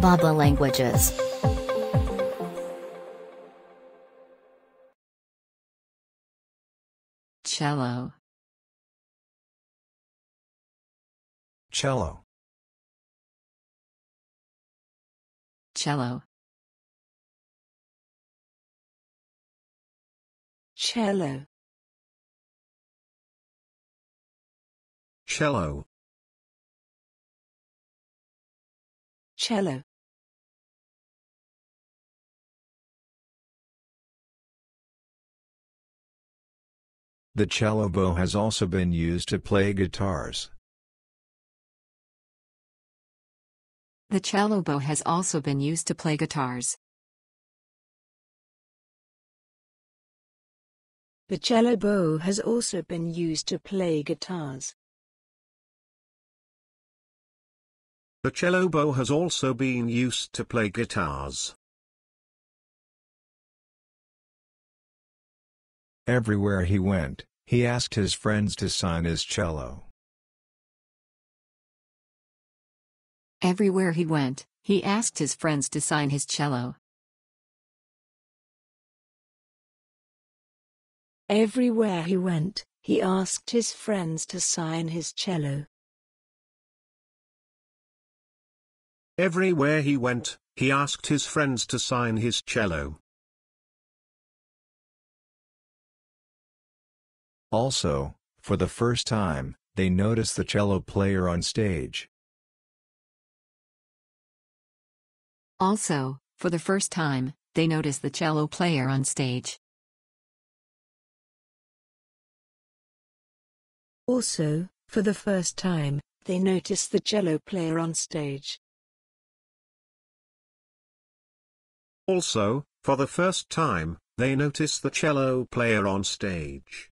bab.la languages. cello, cello, cello, cello, cello, cello, The cello bow has also been used to play guitars. The cello bow has also been used to play guitars. The cello bow has also been used to play guitars. The cello bow has also been used to play guitars. Everywhere he went, he asked his friends to sign his cello. Everywhere he went, he asked his friends to sign his cello. Everywhere he went, he asked his friends to sign his cello. Everywhere he went, he asked his friends to sign his cello. Also, for the first time, they notice the cello player on stage. Also, for the first time, they notice the cello player on stage. Also, for the first time, they notice the cello player on stage. Also, for the first time, they noticed the cello player on stage.